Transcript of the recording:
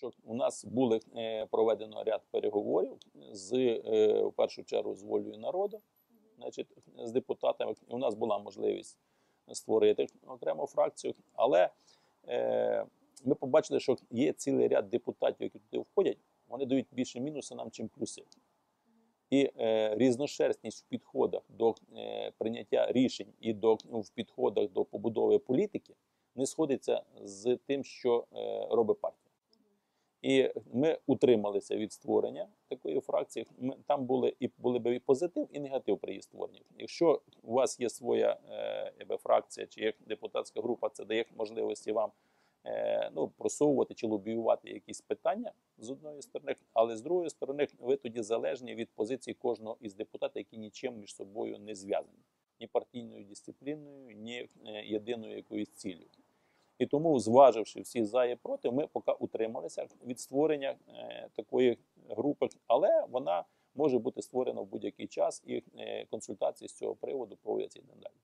що у нас були е, проведено ряд переговорів з е, в першу чергу з волею народу, значить, з депутатами. У нас була можливість створити окрему фракцію, але е, ми побачили, що є цілий ряд депутатів, які туди входять, вони дають більше мінуси нам, чим плюси. І е, різношерстність в підходах до е, прийняття рішень і до в підходах до побудови політики не сходиться з тим, що е, робить партія. І ми утрималися від створення такої фракції. Там були і були б і позитив, і негатив при її створенні. Якщо у вас є своя е, фракція чи як депутатська група, це дає можливості вам е, ну, просовувати чи лобіювати якісь питання з одної сторони, але з другої сторони, ви тоді залежні від позиції кожного із депутатів, які нічим між собою не зв'язані ні партійною дисципліною, ні е, єдиною якоюсь ціллю. І тому, зваживши всі за і проти, ми поки утрималися від створення е, такої групи, але вона може бути створена в будь-який час, і е, консультації з цього приводу проводяться і далі.